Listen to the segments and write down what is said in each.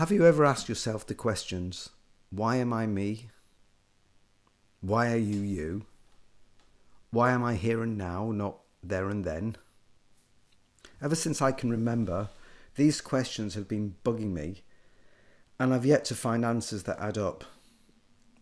Have you ever asked yourself the questions why am I me? Why are you you? Why am I here and now, not there and then? Ever since I can remember, these questions have been bugging me, and I've yet to find answers that add up.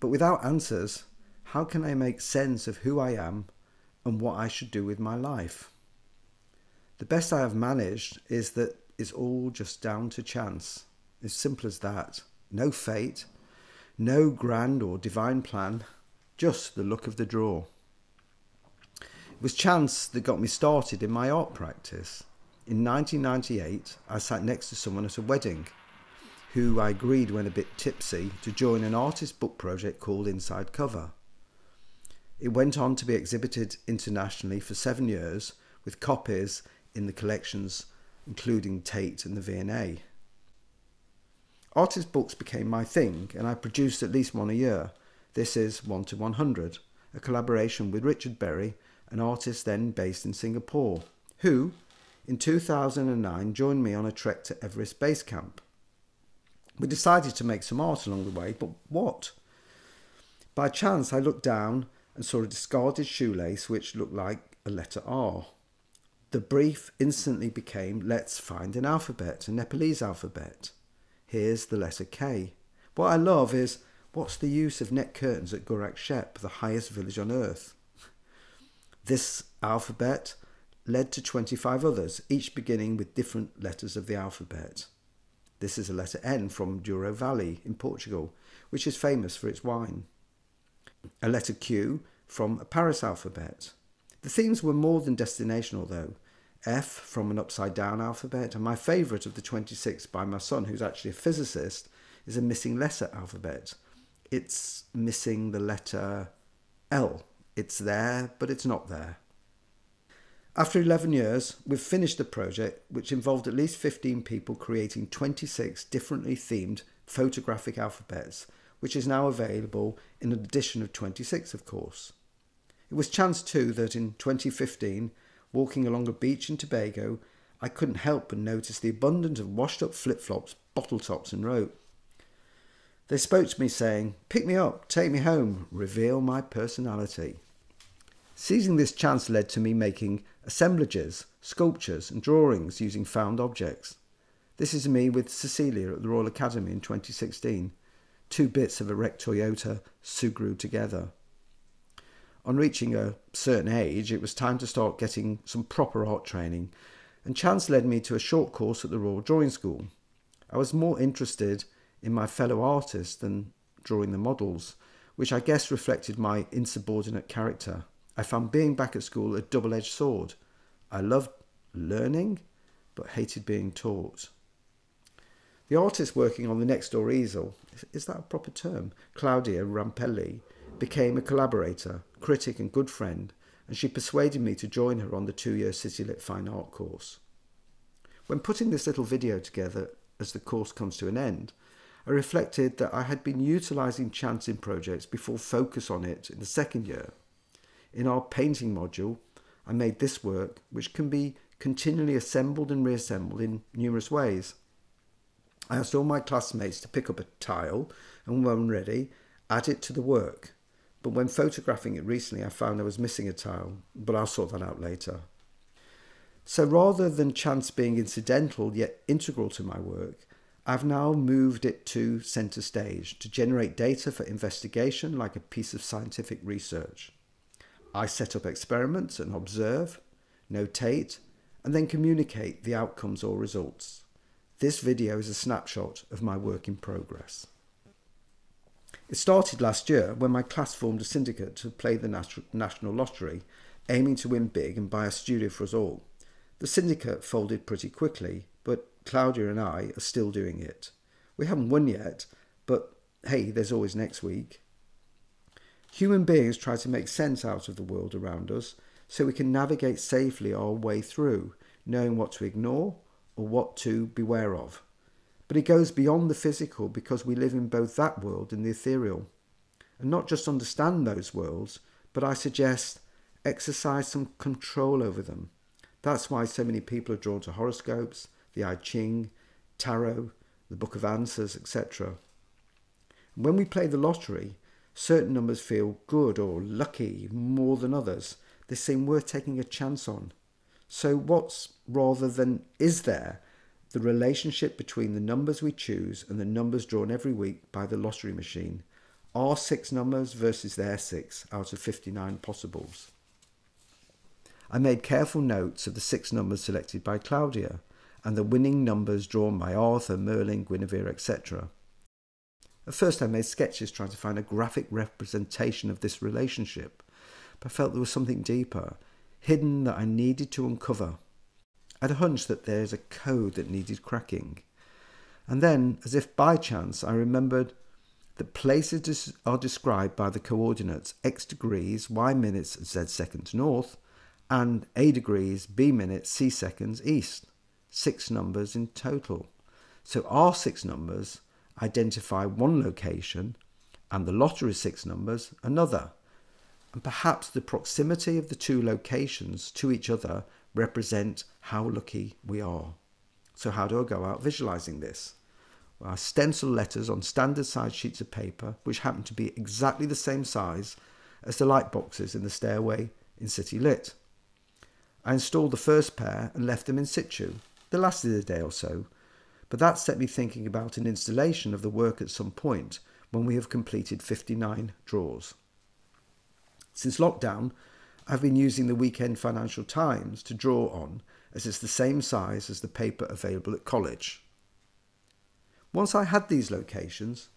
But without answers, how can I make sense of who I am and what I should do with my life? The best I have managed is that it's all just down to chance. As simple as that. No fate, no grand or divine plan, just the luck of the draw. It was chance that got me started in my art practice. In 1998, I sat next to someone at a wedding who I agreed when a bit tipsy to join an artist book project called Inside Cover. It went on to be exhibited internationally for seven years with copies in the collections including Tate and the V&A. Artist books became my thing and I produced at least one a year. This is 1 to 100, a collaboration with Richard Berry, an artist then based in Singapore, who, in 2009 joined me on a trek to Everest Base Camp. We decided to make some art along the way, but what? By chance, I looked down and saw a discarded shoelace which looked like a letter R. The brief instantly became let's find an alphabet, a Nepalese alphabet. Here's the letter K. What I love is what's the use of net curtains at Gorak Shep, the highest village on earth? This alphabet led to 25 others, each beginning with different letters of the alphabet. This is a letter N from Douro Valley in Portugal, which is famous for its wine. A letter Q from a Paris alphabet. The themes were more than destinational, though. F from an upside down alphabet, and my favourite of the 26 by my son, who's actually a physicist, is a missing letter alphabet. It's missing the letter L. It's there, but it's not there. After 11 years, we've finished the project, which involved at least 15 people creating 26 differently themed photographic alphabets, which is now available in an edition of 26, of course. It was chance too that in 2015, walking along a beach in Tobago, I couldn't help but notice the abundance of washed up flip flops, bottle tops, and rope. They spoke to me saying, Pick me up, take me home, reveal my personality. Seizing this chance led to me making assemblages, sculptures, and drawings using found objects. This is me with Cecilia at the Royal Academy in 2016. Two bits of a wrecked Toyota Sugru together. On reaching a certain age, it was time to start getting some proper art training, and chance led me to a short course at the Royal Drawing School. I was more interested in my fellow artists than drawing the models, which I guess reflected my insubordinate character. I found being back at school a double edged sword. I loved learning, but hated being taught. The artist working on the next door easel, is that a proper term? Claudia Rampelli, became a collaborator, critic, and good friend, and she persuaded me to join her on the two year City Lit Fine Art course. When putting this little video together as the course comes to an end, I reflected that I had been utilising chance in projects before focus on it in the second year in our painting module, I made this work, which can be continually assembled and reassembled in numerous ways. I asked all my classmates to pick up a tile and when ready, add it to the work. But when photographing it recently, I found I was missing a tile, but I'll sort that out later. So rather than chance being incidental yet integral to my work, I've now moved it to centre stage to generate data for investigation like a piece of scientific research. I set up experiments and observe, notate, and then communicate the outcomes or results. This video is a snapshot of my work in progress. It started last year when my class formed a syndicate to play the National Lottery, aiming to win big and buy a studio for us all. The syndicate folded pretty quickly, but Claudia and I are still doing it. We haven't won yet, but hey, there's always next week. Human beings try to make sense out of the world around us so we can navigate safely our way through, knowing what to ignore or what to beware of. But it goes beyond the physical because we live in both that world and the ethereal. And not just understand those worlds, but I suggest exercise some control over them. That's why so many people are drawn to horoscopes, the I Ching, tarot, the Book of Answers, etc. When we play the lottery, certain numbers feel good or lucky more than others. They seem worth taking a chance on. So, what's rather than is there the relationship between the numbers we choose and the numbers drawn every week by the lottery machine? Are six numbers versus their six out of 59 possibles? I made careful notes of the six numbers selected by Claudia and the winning numbers drawn by Arthur, Merlin, Guinevere, etc. At first, I made sketches trying to find a graphic representation of this relationship, but I felt there was something deeper, hidden that I needed to uncover. I had a hunch that there's a code that needed cracking. And then, as if by chance, I remembered that places are described by the coordinates x degrees, y minutes, z seconds north, and a degrees, b minutes, c seconds east. Six numbers in total. So our six numbers identify one location and the lottery six numbers another. And perhaps the proximity of the two locations to each other represent how lucky we are. So how do I go out visualizing this? Well, I stencil letters on standard size sheets of paper, which happen to be exactly the same size as the light boxes in the stairway in City Lit. I installed the first pair and left them in situ. They lasted a day or so, but that set me thinking about an installation of the work at some point when we have completed 59 draws. Since lockdown, I've been using the Weekend Financial Times to draw on as it's the same size as the paper available at college. Once I had these locations,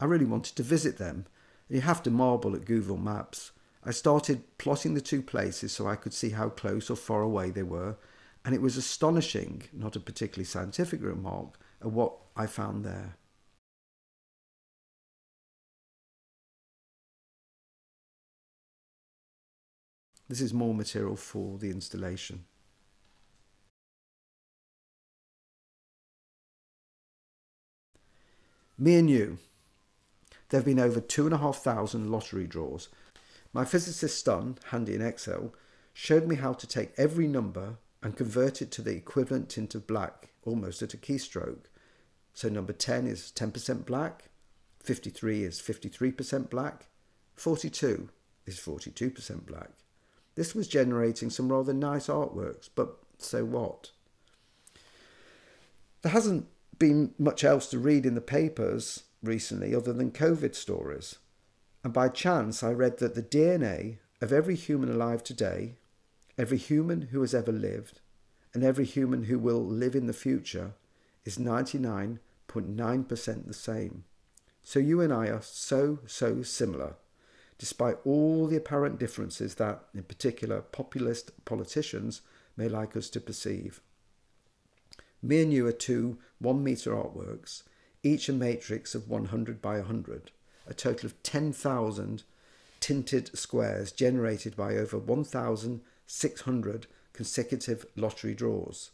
I really wanted to visit them. You have to marvel at Google Maps. I started plotting the two places so I could see how close or far away they were, and it was astonishing, not a particularly scientific remark, at what I found there. This is more material for the installation. Me and you. There have been over two and a half thousand lottery draws. My physicist son, handy in Excel, showed me how to take every number and convert it to the equivalent tint of black, almost at a keystroke. So number 10 is 10% black, 53 is 53% black, 42 is 42% black. This was generating some rather nice artworks, but so what? There hasn't been much else to read in the papers recently other than COVID stories. And by chance, I read that the DNA of every human alive today, every human who has ever lived, and every human who will live in the future is 99.9% the same. So you and I are so, so similar, despite all the apparent differences that, in particular, populist politicians may like us to perceive. Me and you are two one metre artworks, each a matrix of 100 by 100, a total of 10,000 tinted squares generated by over 1,600 consecutive lottery draws.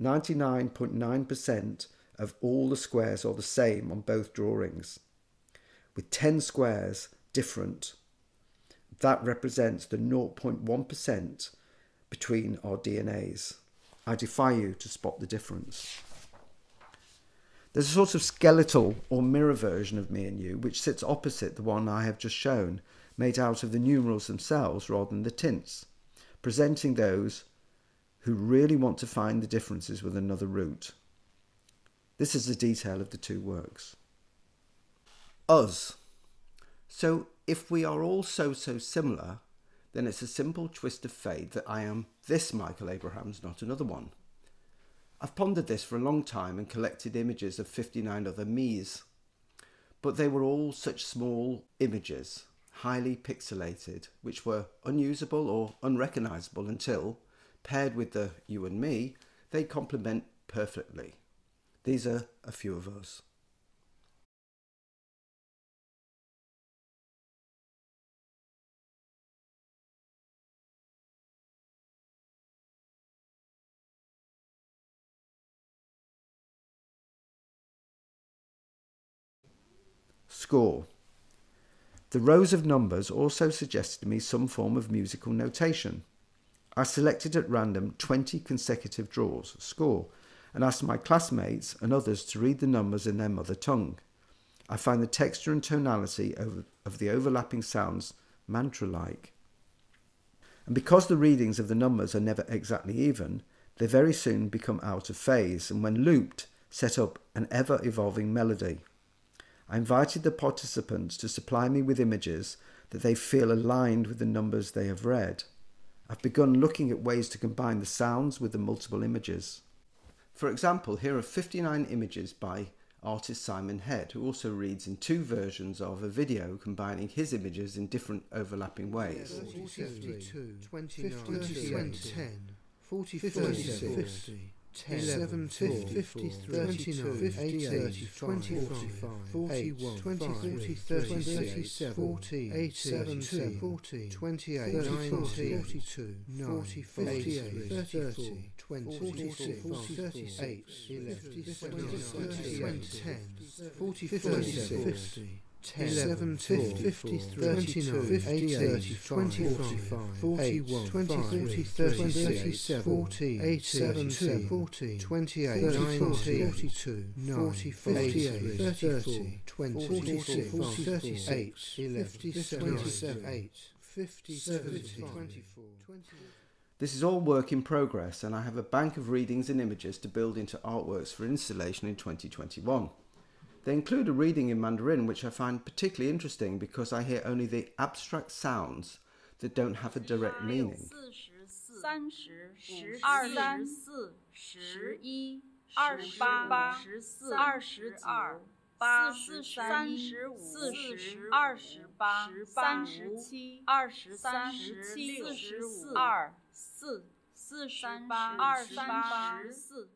99.9% of all the squares are the same on both drawings. With 10 squares different, that represents the 0.1% between our DNAs. I defy you to spot the difference. There's a sort of skeletal or mirror version of me and you, which sits opposite the one I have just shown, made out of the numerals themselves rather than the tints, presenting those who really want to find the differences with another route. This is the detail of the two works. Us. So if we are all so, so similar, then it's a simple twist of fate that I am this Michael Abrahams, not another one. I've pondered this for a long time and collected images of 59 other me's, but they were all such small images, highly pixelated, which were unusable or unrecognizable until, paired with the you and me, they complement perfectly. These are a few of us. Score. The rows of numbers also suggested to me some form of musical notation. I selected at random 20 consecutive draws, score, and asked my classmates and others to read the numbers in their mother tongue. I find the texture and tonality of, of the overlapping sounds mantra like. And because the readings of the numbers are never exactly even, they very soon become out of phase and, when looped, set up an ever evolving melody. I invited the participants to supply me with images that they feel aligned with the numbers they have read. I've begun looking at ways to combine the sounds with the multiple images. For example, here are 59 images by artist Simon Head, who also reads in two versions of a video combining his images in different overlapping ways. 52, 29, 10, 40, 50, 10, 11, 50, 53, 29, 80, 30, 25, 41, 20, 40, 37, 40, 80, 70, 40, 28, 90, 42, 40, 58, 34, 20, 46, 38, 11, 29, 10, 40, 37, 50, 10, 11, 50, 53, 29, 80, 30, 25, 41, 20, 40, 37, 40, 80, 70, 40, 28, 90, 42, 40, 58, 34, 20, 46, 38, 11, 27, 8, 50, 70, 24, 24. This is all work in progress, and I have a bank of readings and images to build into artworks for installation in 2021. They include a reading in Mandarin, which I find particularly interesting because I hear only the abstract sounds that don't have a direct meaning. 三十、十二、三四、十一、二十八、十四、二十二、八、四三十五、四十、二十八、三十七、二十三、十七、四十五、二四、四十八、二十八、十四、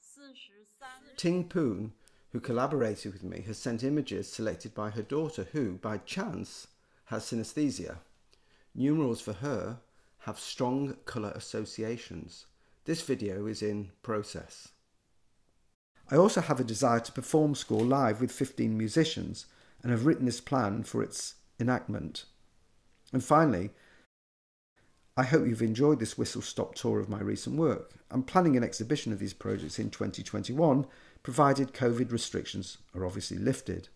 四十三。 Ting Poon, who collaborated with me, has sent images selected by her daughter, who, by chance, has synesthesia. Numerals for her have strong colour associations. This video is in process. I also have a desire to perform Score live with 15 musicians and have written this plan for its enactment. And finally, I hope you've enjoyed this whistle stop tour of my recent work. I'm planning an exhibition of these projects in 2021, provided COVID restrictions are obviously lifted.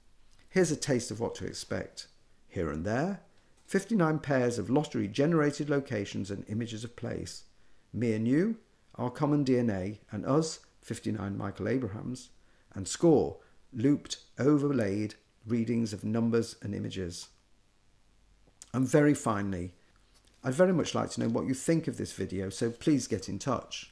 Here's a taste of what to expect. Here and there, 59 pairs of lottery generated locations and images of place. Me and you, our common DNA, and us, 59 Michael Abrahams, and score, looped, overlaid readings of numbers and images. And very finally, I'd very much like to know what you think of this video, so please get in touch.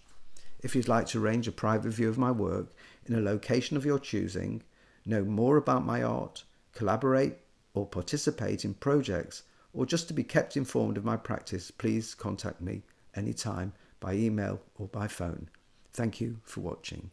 If you'd like to arrange a private view of my work in a location of your choosing, know more about my art, collaborate or participate in projects, or just to be kept informed of my practice, please contact me anytime by email or by phone. Thank you for watching.